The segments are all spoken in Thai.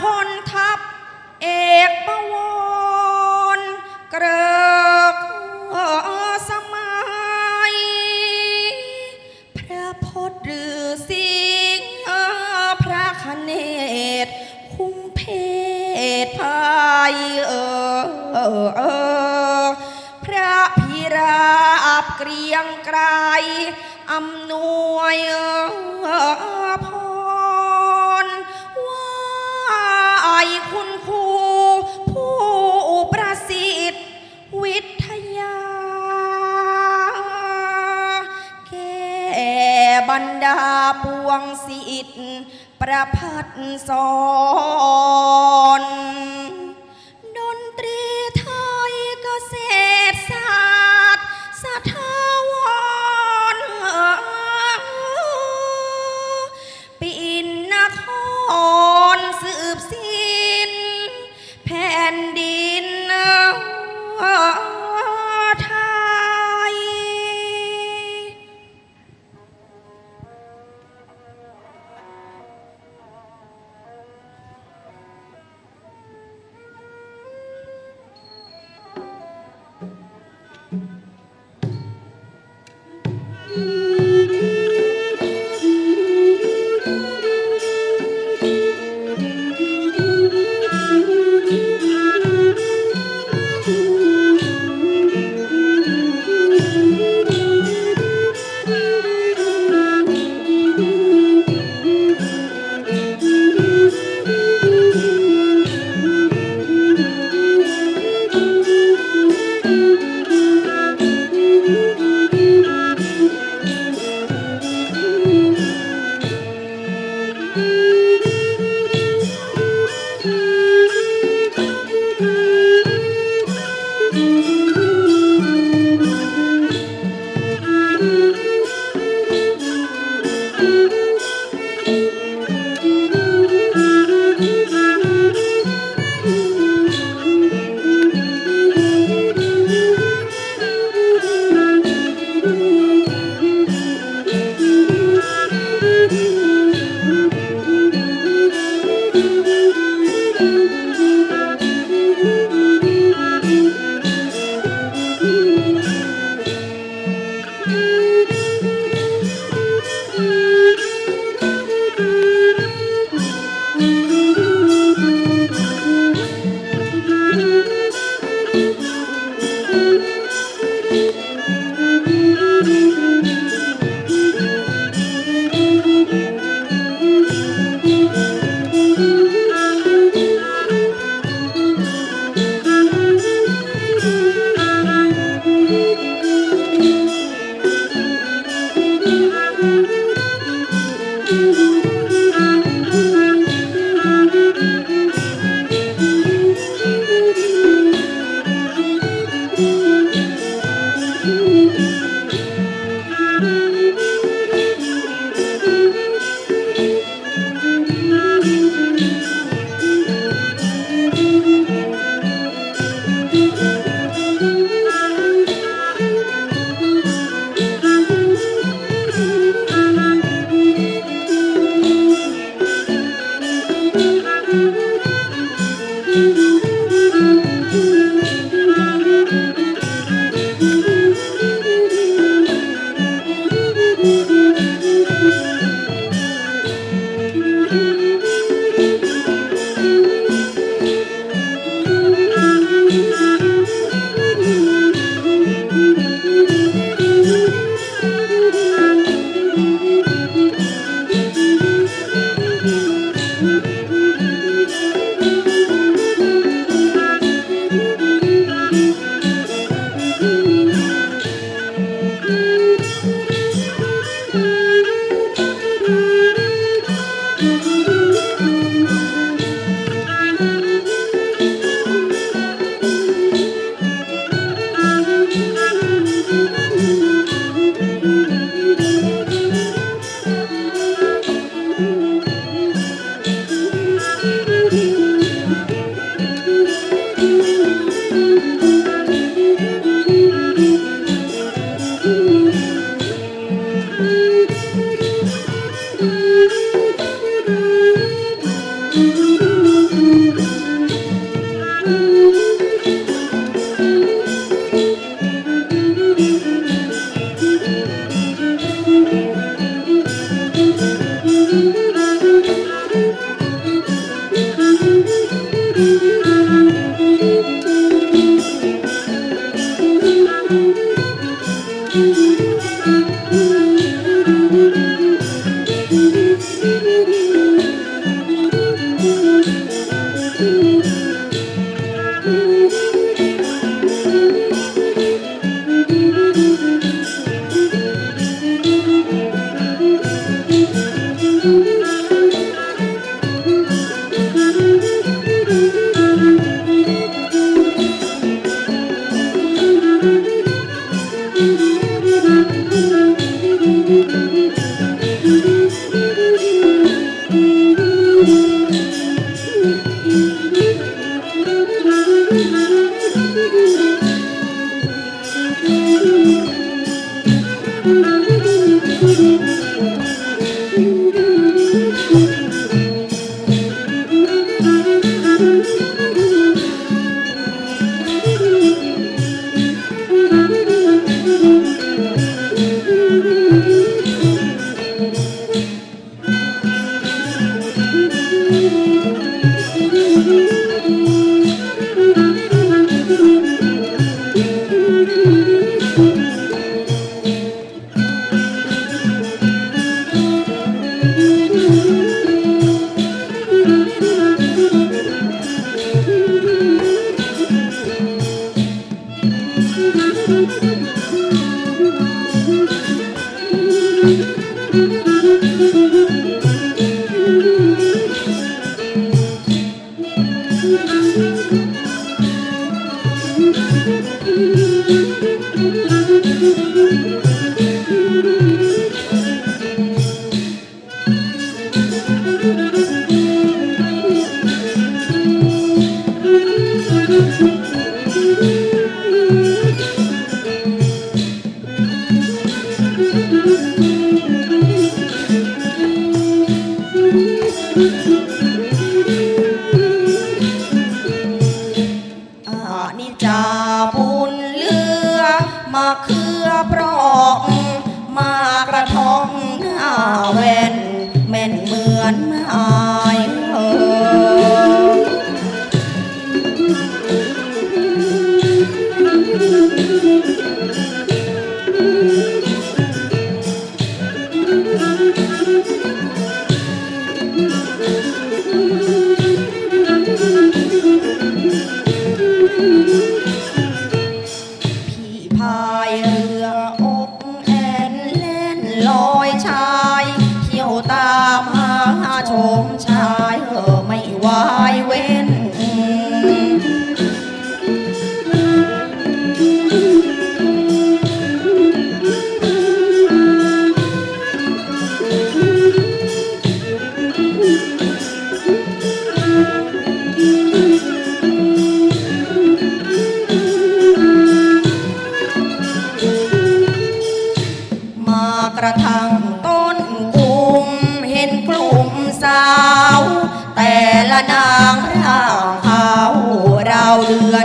คนทัพเอกบวรเกริกสมัย พระพจน์ฤาษีพระคเนศคุ้มเพศภัยเออเออเออพระพิราบเกรียงไกรอำนวยเออ คุณครูผู้ประสิทธิ์วิทยา แก่บรรดาปวงสิทธิ์ประพัดสอน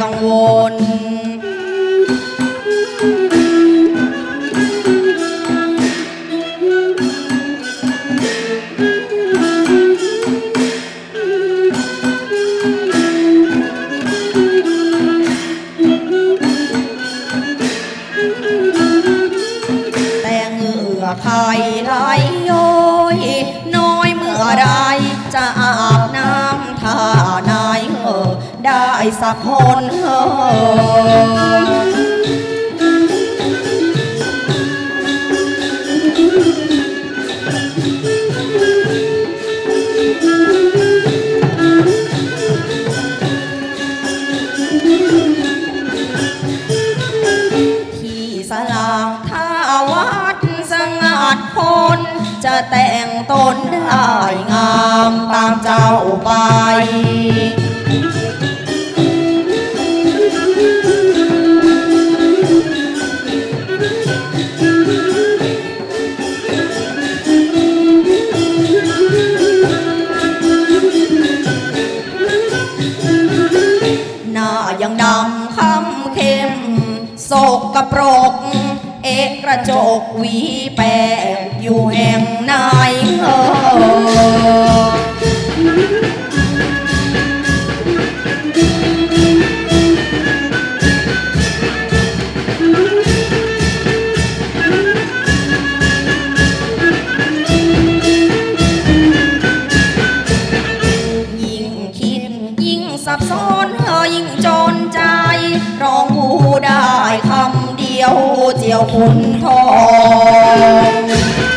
con buồn สักคนจะแต่งตนได้งามตามเจ้าไป คำเข้มโศกกระปรก เอกกระจกวีแปงอยู่แห่งไหนเออยิ่งคิดยิ่งสับสนเอยิ่งจ ได้คำเดียวเจียวคุณทอง